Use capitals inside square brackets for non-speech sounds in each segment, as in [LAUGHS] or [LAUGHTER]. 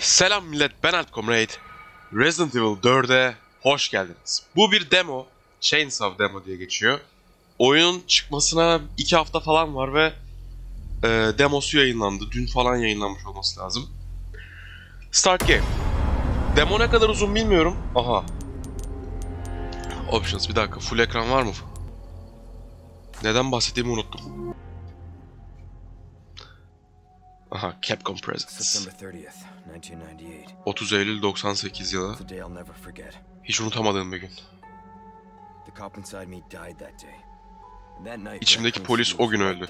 Selam millet ben Alt Comrade. Resident Evil 4'e hoş geldiniz. Bu bir demo. Chainsaw demo diye geçiyor. Oyunun çıkmasına 2 hafta falan var ve e, demosu yayınlandı. Dün falan yayınlanmış olması lazım. Start game. Demo ne kadar uzun bilmiyorum. Aha. Options bir dakika full ekran var mı? Neden bahsettiğimi unuttum. Aha Capcom Presents. September 30th, 1998. 30 Eylül 98 yılı. Hiç unutamadığım bir gün. The cop inside me died that day. And that night, İçimdeki polis o gün öldü.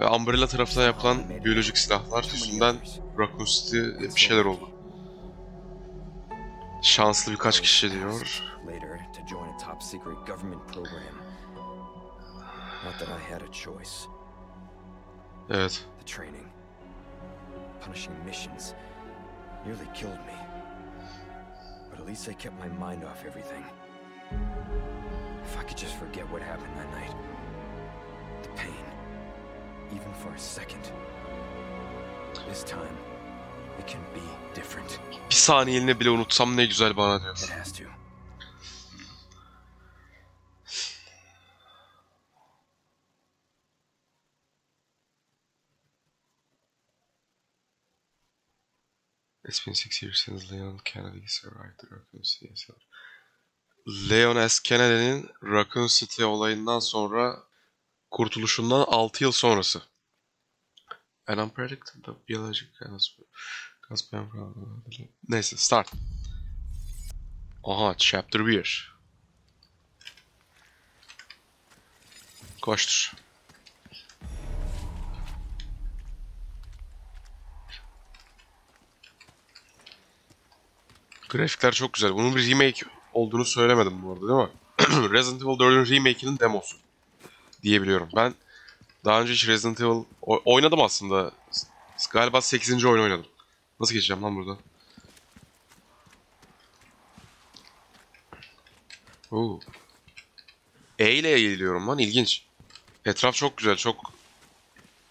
Ve Umbrella tarafından yapılan biyolojik silahlar yüzünden Raccoon City bir şeyler oldu. Şanslı birkaç kişi diyor. Not that I had a choice. Evet. The training, punishing missions, nearly killed me. But at least I kept my mind off everything. If I could just forget what happened that night, the pain, even for a second. This time, it can be different. Bir saniyeliğine bile unutsam ne güzel bana diyor. It has to. It's been six years since Leon Kennedy survived the Raccoon City incident. Leon S. Kennedy'nin Raccoon City olayından sonra kurtuluşundan 6 yıl sonrası. An unpredictable biologic Neyse start. Aha chapter 1. Koştur. Grafikler çok güzel. Bunun bir remake olduğunu söylemedim bu arada değil mi? [CLEARS THROAT] Resident Evil 4'ün remake'inin demosu diyebiliyorum. Ben daha önce hiç Resident Evil oynadım aslında. Galiba 8. oyun oynadım. Nasıl geçeceğim lan burada? Oo. E ile eğiliyorum lan ilginç. Etraf çok güzel çok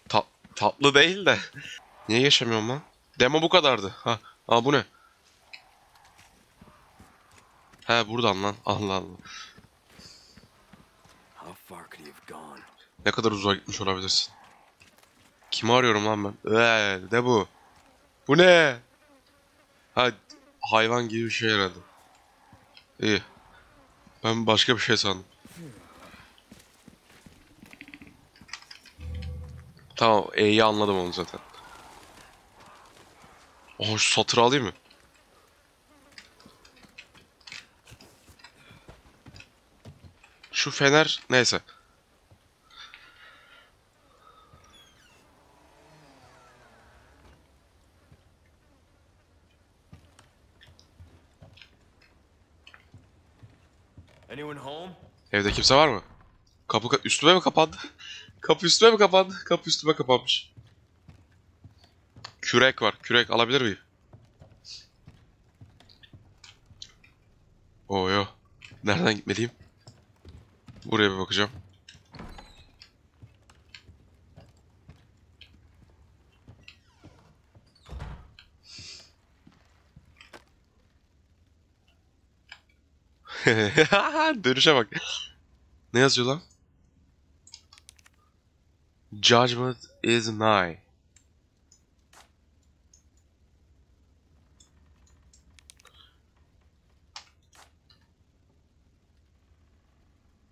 ta- tatlı değil de. [LAUGHS] Niye geçemiyorum lan? Demo bu kadardı. Ha, Aa bu ne? He buradan lan. Allah Allah. Ne kadar uzağa gitmiş olabilirsin? Kimi arıyorum lan ben? Eee ne bu? Bu ne? Ha hayvan gibi bir şey herhalde. İyi. Ben başka bir şey sandım. Tamam E'yi anladım onu zaten. Oh şu satırı alayım mı? Şu fener neyse. Anyone home? Evde kimse var mı? Kapı ka- üstüme mi kapandı? [LAUGHS] Kapı üstüme mi kapandı? Kapı üstüme kapanmış. Kürek var. Kürek alabilir miyim? Oo yo. Nereden gitmeliyim? Buraya bir bakacağım. [LAUGHS] Dönüşe bak. Ne yazıyor lan? Judgment is nigh.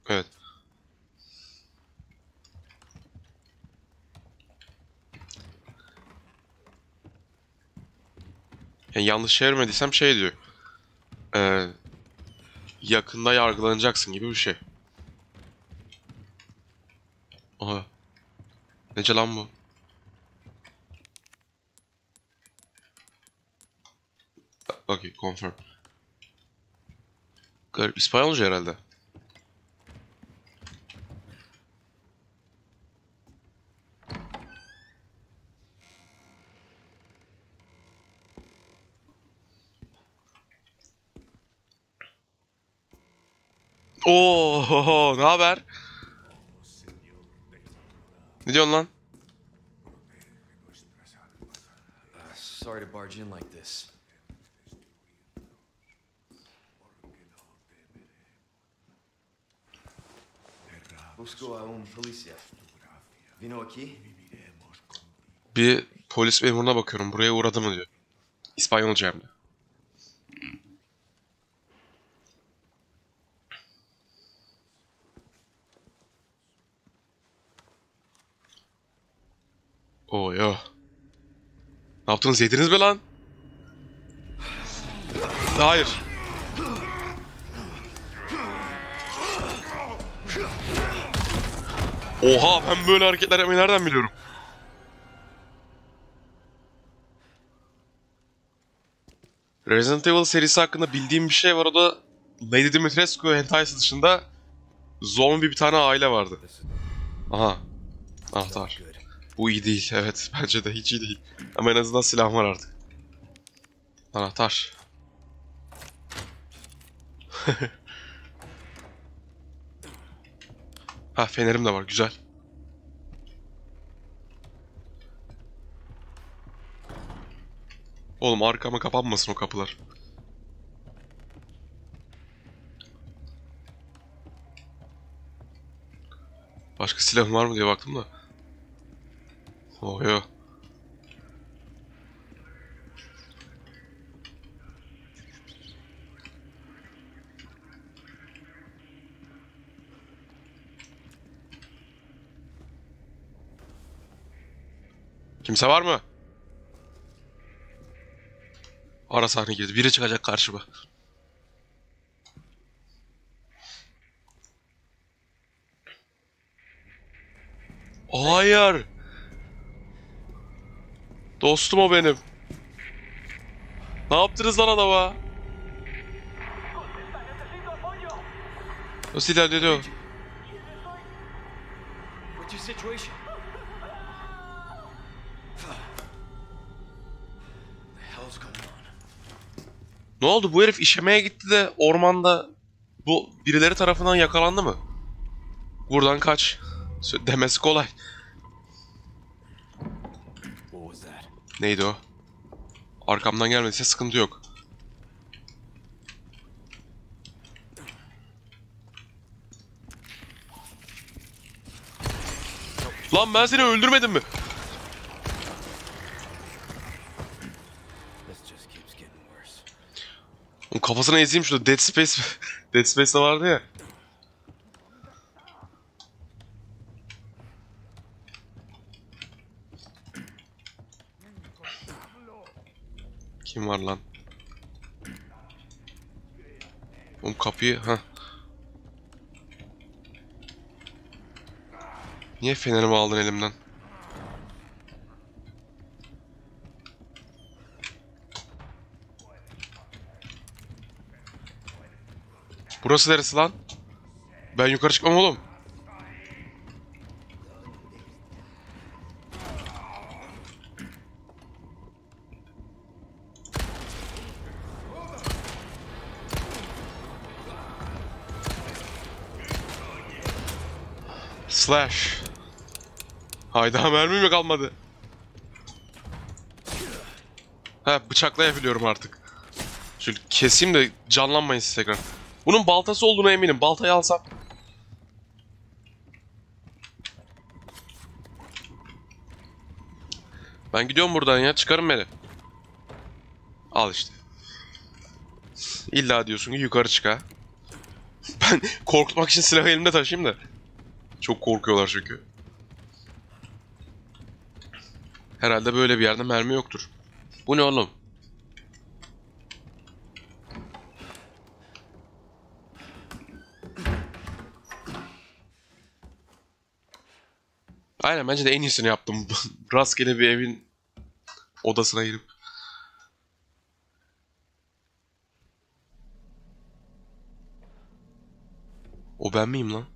Evet. Yani yanlış çevirmediysem şey diyor. Ee, yakında yargılanacaksın gibi bir şey. Aha. Nece lan bu? Okey, confirm. Garip İspanyolca herhalde. Oo, ne haber? Ne diyorsun lan? sorry to barge in like this. Busco a un policía. Vino aquí? Bir polis memuruna bakıyorum. Buraya uğradı mı diyor. İspanyolca hem de. Oo yo. Ne yaptınız? Yediniz mi lan? Hayır. Oha ben böyle hareketler yapmayı nereden biliyorum? Resident Evil serisi hakkında bildiğim bir şey var o da Lady Dimitrescu hentai'si dışında zombi bir tane aile vardı. Aha. Anahtar. Bu iyi değil evet [LAUGHS] bence de hiç iyi değil. Ama en azından silah var artık. Anahtar. [LAUGHS] ha fenerim de var güzel. Oğlum arkama kapanmasın o kapılar. Başka silahım var mı diye baktım da. Yo. Kimse var mı? Ara sahne girdi. Biri çıkacak karşıma. Hayır. Dostum o benim. Ne yaptınız lan adama? Nasıl ilerliyor? Ne oldu? Bu herif işemeye gitti de ormanda bu birileri tarafından yakalandı mı? Buradan kaç. Demesi kolay. Neydi o? Arkamdan gelmediyse sıkıntı yok. Lan ben seni öldürmedim mi? Kafasına ezeyim şurada Dead Space [LAUGHS] Dead Space'de vardı ya. Kim var lan? Oğlum kapıyı ha. Niye fenerimi aldın elimden? Burası neresi lan? Ben yukarı çıkmam oğlum. Slash. Hayda [LAUGHS] mermim mi kalmadı? Ha bıçaklayabiliyorum artık. Şöyle keseyim de canlanmayın siz tekrar. Bunun baltası olduğuna eminim. Baltayı alsam. Ben gidiyorum buradan ya. Çıkarın beni. Al işte. İlla diyorsun ki yukarı çık ha. [LAUGHS] Ben korkutmak için silahı elimde taşıyayım da. Çok korkuyorlar çünkü. Herhalde böyle bir yerde mermi yoktur. Bu ne oğlum? Aynen bence de en iyisini yaptım. [LAUGHS] Rastgele bir evin odasına girip. O ben miyim lan?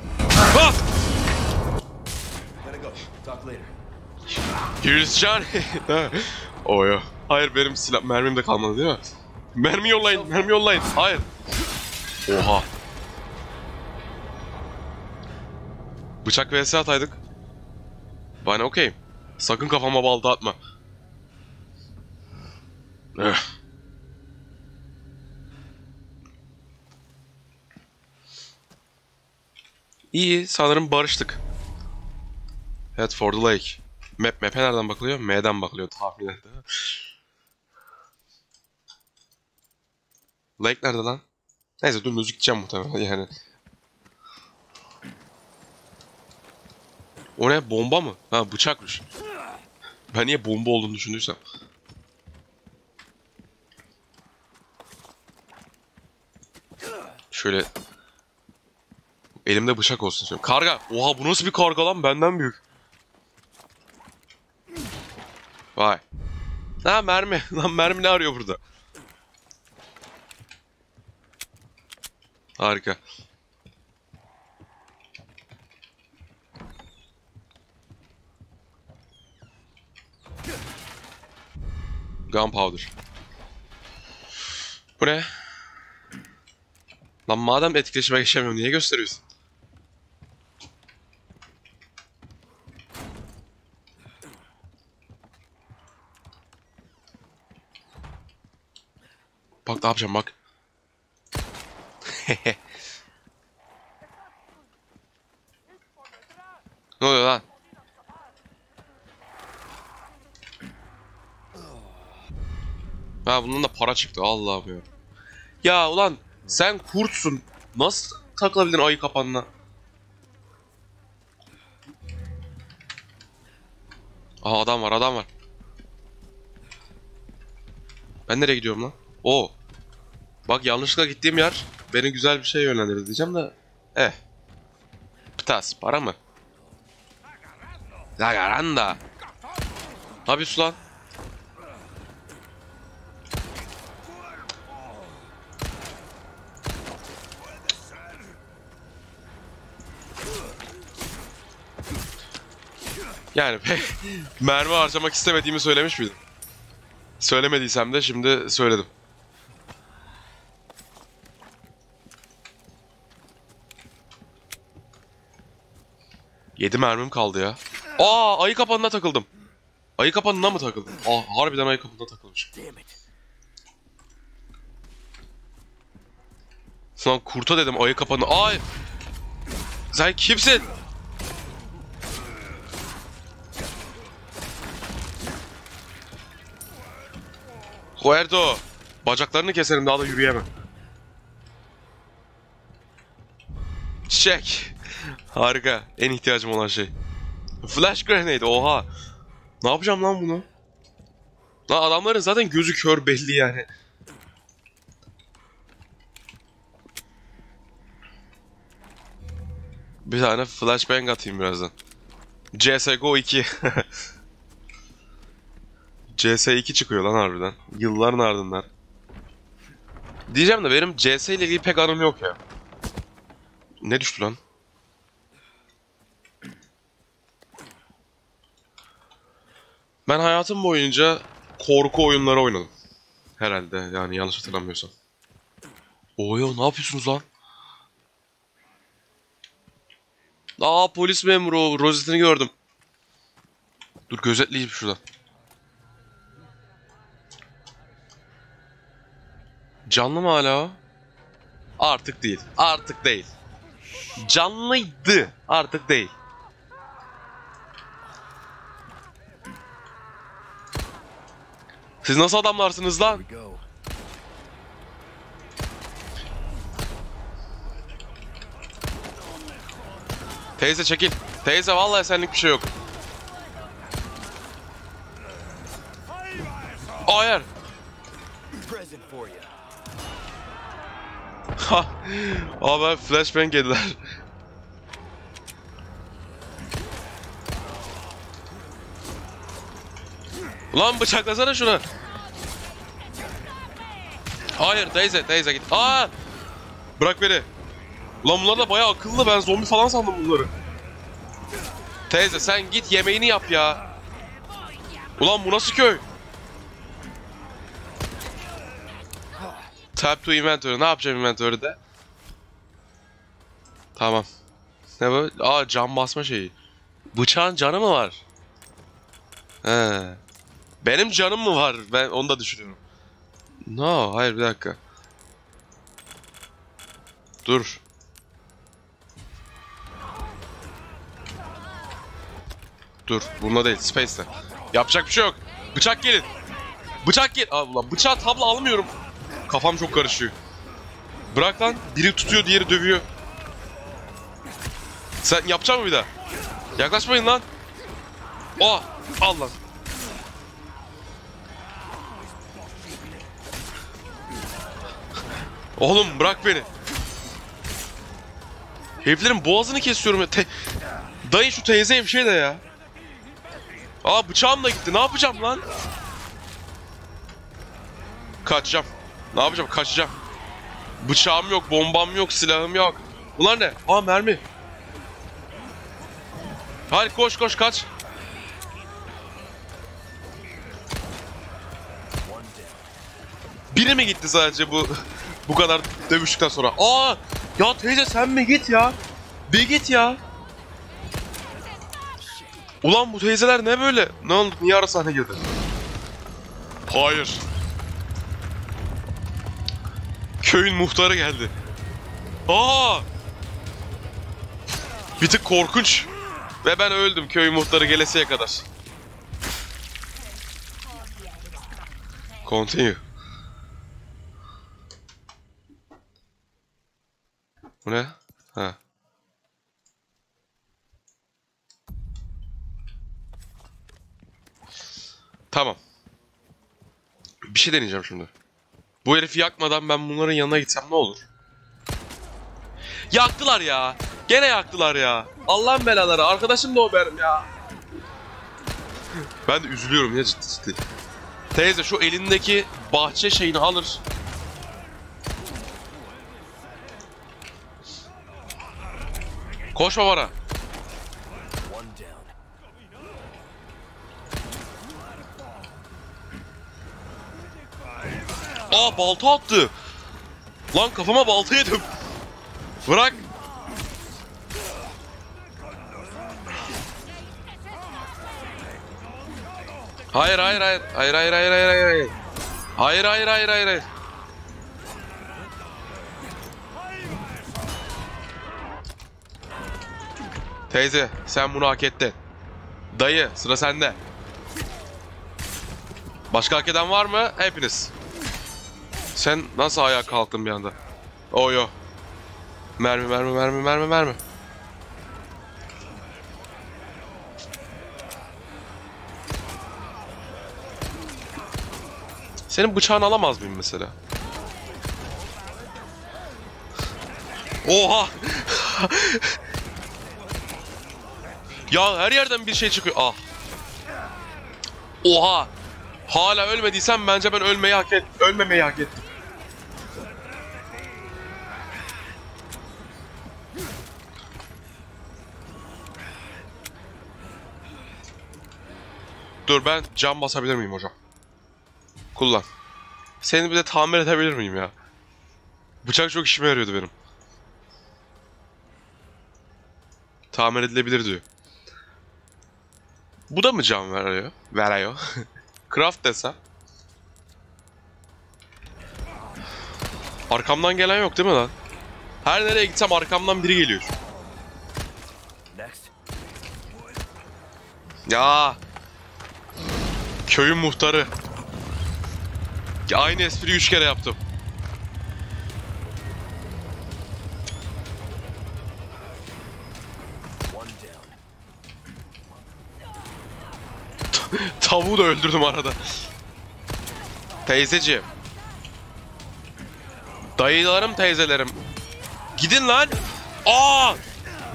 Ah! Gotta go. Talk. Here's Johnny. oh ya. Hayır benim silah mermim de kalmadı değil mi? Mermi yollayın, mermi yollayın. Hayır. Oha. Bıçak vs ataydık. Ben okeyim. Sakın kafama balta atma. Eh. İyi, sanırım barıştık. Head for the lake. Map, map'e nereden bakılıyor? M'den bakılıyor tahminen. Lake nerede lan? Neyse dümdüz gideceğim muhtemelen yani. O ne? Bomba mı? Ha bıçakmış. Ben niye bomba olduğunu düşündüysem. Şöyle... Elimde bıçak olsun istiyorum. Karga! Oha bu nasıl bir karga lan? Benden büyük. Vay. Ha mermi. [LAUGHS] Lan mermi ne arıyor burada? Harika. Gunpowder. Bu ne? Lan madem etkileşime geçemiyorum niye gösteriyorsun? Bak ne yapacağım bak. [LAUGHS] ne oluyor lan? Ha bundan da para çıktı Allah'ım ya. Ya ulan sen kurtsun. Nasıl takılabildin ayı kapanına? Aa adam var adam var. Ben nereye gidiyorum lan? O. Bak yanlışlıkla gittiğim yer beni güzel bir şey yönlendirdi diyeceğim de. Eh. Ptas para mı? La garanda. Ne yapıyorsun lan? Yani [LAUGHS] mermi harcamak istemediğimi söylemiş miydim? Söylemediysem de şimdi söyledim. Yedi mermim kaldı ya. Aa ayı kapanına takıldım. Ayı kapanına mı takıldım? Aa harbiden ayı kapanına takılmışım. Lan kurta dedim ayı kapanına. Ay! Sen kimsin? Huerto! Bacaklarını keserim daha da yürüyemem. Çiçek. Harika. En ihtiyacım olan şey. Flash grenade. Oha. Ne yapacağım lan bunu? Lan adamların zaten gözü kör belli yani. Bir tane flashbang atayım birazdan. CSGO 2. CS2 çıkıyor lan harbiden. Yılların ardından. Diyeceğim de benim CS ile ilgili pek anım yok ya. Ne düştü lan? Ben hayatım boyunca korku oyunları oynadım. Herhalde yani yanlış hatırlamıyorsam. Oyo ne yapıyorsunuz lan? Aa polis memuru rozetini gördüm. Dur gözetleyeyim şuradan. Canlı mı hala? Artık değil. Artık değil. Canlıydı. Artık değil. Siz nasıl adamlarsınız lan? Teyze çekil. Teyze vallahi senlik bir şey yok. Hayır. [LAUGHS] Ben flashbang yediler. Ulan bıçaklasana şunu. Hayır teyze teyze git. Aa! Bırak beni. Ulan bunlar da bayağı akıllı. Ben zombi falan sandım bunları. Teyze sen git yemeğini yap ya. Ulan bu nasıl köy? Tap to inventory. Ne yapacağım inventory'de? Tamam. Ne bu? Aa cam basma şeyi. Bıçağın canı mı var? He. Benim canım mı var? Ben onu da düşünüyorum. No, hayır bir dakika. Dur. Dur, bununla değil, Space'te. Yapacak bir şey yok. Bıçak gelin. Bıçak gel. Aa, ulan bıçağı tabla alamıyorum. Kafam çok karışıyor. Bırak lan. Biri tutuyor, diğeri dövüyor. Sen yapacak mı bir daha? Yaklaşmayın lan. Aa, al lan. Oğlum bırak beni. Heriflerin boğazını kesiyorum ya. Te- Dayı şu teyzeye bir şey de ya. Aa bıçağım da gitti. Ne yapacağım lan? Kaçacağım. Ne yapacağım? Kaçacağım. Bıçağım yok, bombam yok, silahım yok. Bunlar ne? Aa mermi. Hadi koş koş kaç. Biri mi gitti sadece bu [LAUGHS] bu kadar dövüştükten sonra? Aa ya teyze sen mi git ya? Bir git ya. Ulan bu teyzeler ne böyle? Ne oldu? Niye ara sahne girdi? Hayır. Köyün muhtarı geldi. Aa! Bir tık korkunç. Ve ben öldüm köy muhtarı gelesiye kadar. Continue. Bu ne? Ha. Tamam. Bir şey deneyeceğim şimdi. Bu herifi yakmadan ben bunların yanına gitsem ne olur? Yaktılar ya. Gene yaktılar ya. Allah'ın belaları. Arkadaşım da o benim ya. Ben de üzülüyorum ya ciddi ciddi. Teyze şu elindeki bahçe şeyini alır. Koşma bana. Aa balta attı. Lan kafama balta yedim. Bırak. Hayır hayır hayır. Hayır hayır hayır hayır hayır. hayır. Hayır hayır hayır hayır. Teyze sen bunu hak ettin. Dayı sıra sende. Başka hak eden var mı? Hepiniz. Sen nasıl ayağa kalktın bir anda? O yo. Mermi mermi mermi mermi mermi. Senin bıçağını alamaz mıyım mesela? Oha! [LAUGHS] ya her yerden bir şey çıkıyor. Ah. Oha! Hala ölmediysen bence ben ölmeyi hak et, ölmemeyi hak ettim. Dur ben cam basabilir miyim hocam? Kullan. Seni bir de tamir edebilir miyim ya? Bıçak çok işime yarıyordu benim. Tamir edilebilir diyor. Bu da mı cam veriyor? Veriyor. [LAUGHS] Craft desem. Arkamdan gelen yok değil mi lan? Her nereye gitsem arkamdan biri geliyor. Ya. Köyün muhtarı. Aynı espriyi üç kere yaptım. Tavuğu da öldürdüm arada. Teyzeciğim. Dayılarım teyzelerim. Gidin lan. Aa!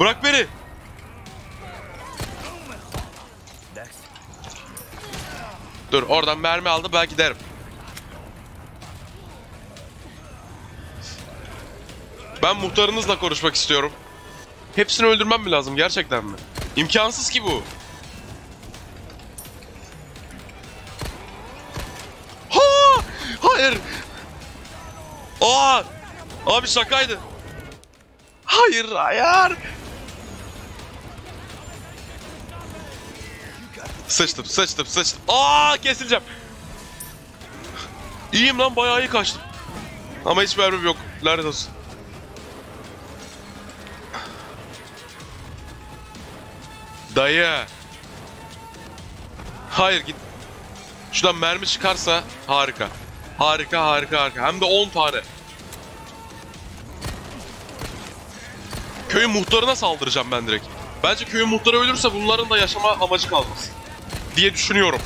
Bırak beni. Dur oradan mermi aldım belki derim. Ben muhtarınızla konuşmak istiyorum. Hepsini öldürmem mi lazım gerçekten mi? İmkansız ki bu. Aa! Abi şakaydı. Hayır, hayır. Sıçtım, sıçtım, sıçtım. Aa, kesileceğim. İyiyim lan, bayağı iyi kaçtım. Ama hiç mermim yok. Lanet olsun. Dayı. Hayır git. Şuradan mermi çıkarsa harika. Harika harika harika. Hem de 10 tane. Köyün muhtarına saldıracağım ben direkt. Bence köyün muhtarı ölürse bunların da yaşama amacı kalmaz. Diye düşünüyorum.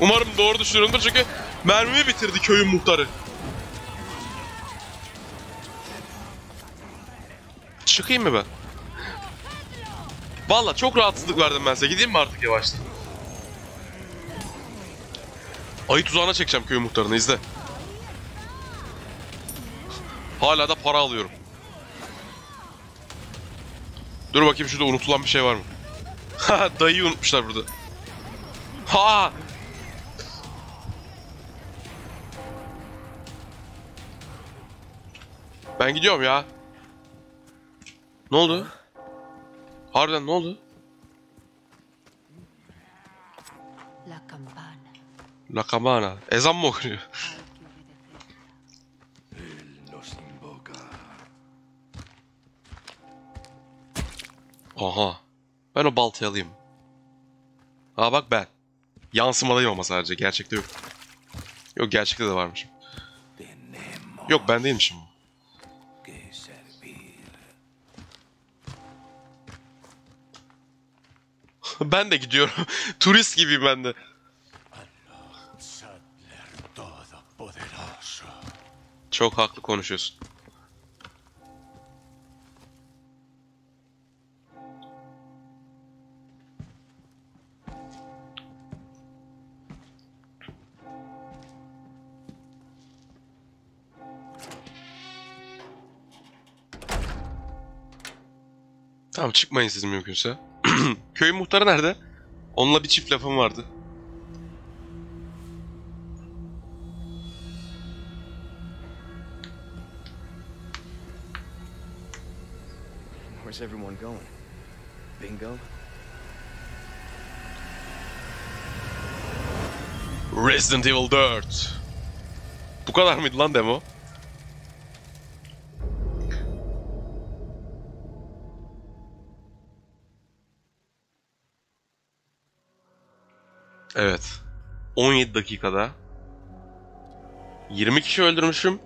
Umarım doğru düşünüyorumdur çünkü mermimi bitirdi köyün muhtarı. Çıkayım mı ben? Valla çok rahatsızlık verdim ben size. Gideyim mi artık yavaştan? Ayı tuzağına çekeceğim köy muhtarını izle. Hala da para alıyorum. Dur bakayım şurada unutulan bir şey var mı? [LAUGHS] Ha dayıyı unutmuşlar burada. Ha! Ben gidiyorum ya. Ne oldu? Harbiden ne oldu? La campana. La Camana. Ezan mı okunuyor? [LAUGHS] Aha. Ben o baltayı alayım. Aa bak ben. Yansımadayım ama sadece. Gerçekte yok. Yok gerçekte de varmış. Yok ben değilmişim. [LAUGHS] ben de gidiyorum. [LAUGHS] Turist gibiyim ben de. Çok haklı konuşuyorsun. Tamam çıkmayın siz mümkünse. [CLEARS THROAT] Köyün muhtarı nerede? Onunla bir çift lafım vardı. Where's everyone going? Bingo? Resident Evil 4. Bu kadar mıydı lan demo? Evet. 17 dakikada 20 kişi öldürmüşüm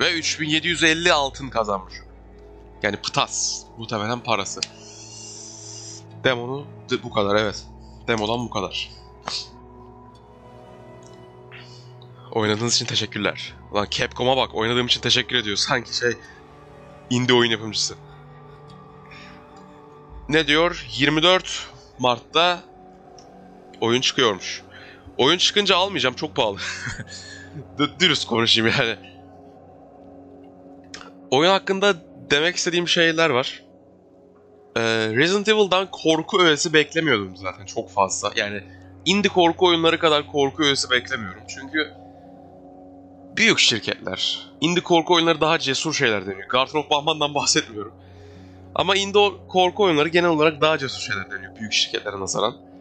ve 3750 altın kazanmışım. Yani pıtas. Muhtemelen parası. Demonu bu kadar evet. Demodan bu kadar. Oynadığınız için teşekkürler. Ulan Capcom'a bak oynadığım için teşekkür ediyor. Sanki şey indie oyun yapımcısı. Ne diyor? 24 Mart'ta oyun çıkıyormuş. Oyun çıkınca almayacağım çok pahalı. [LAUGHS] Dürüst konuşayım yani. Oyun hakkında demek istediğim şeyler var. Ee, Resident Evil'dan korku öğesi beklemiyordum zaten çok fazla. Yani indie korku oyunları kadar korku öğesi beklemiyorum. Çünkü büyük şirketler. Indie korku oyunları daha cesur şeyler deniyor. Garten of Bahman'dan bahsetmiyorum. Ama indie korku oyunları genel olarak daha cesur şeyler deniyor büyük şirketlere nazaran.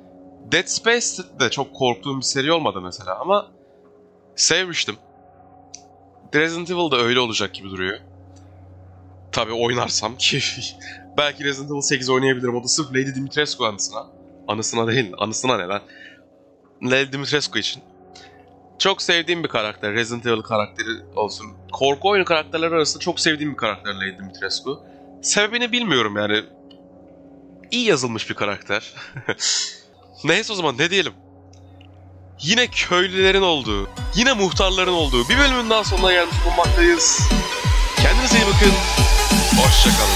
Dead Space de çok korktuğum bir seri olmadı mesela ama sevmiştim. Resident Evil da öyle olacak gibi duruyor. Tabi oynarsam ki [LAUGHS] belki Resident Evil 8 oynayabilirim. O da sırf Lady Dimitrescu anısına. Anısına değil, anısına ne lan? Lady Dimitrescu için. Çok sevdiğim bir karakter. Resident Evil karakteri olsun. Korku oyunu karakterleri arasında çok sevdiğim bir karakter Lady Dimitrescu. Sebebini bilmiyorum yani. İyi yazılmış bir karakter. [LAUGHS] Neyse o zaman ne diyelim. Yine köylülerin olduğu, yine muhtarların olduğu bir bölümün daha sonuna gelmiş bulunmaktayız. Kendinize iyi bakın. Hoşçakalın.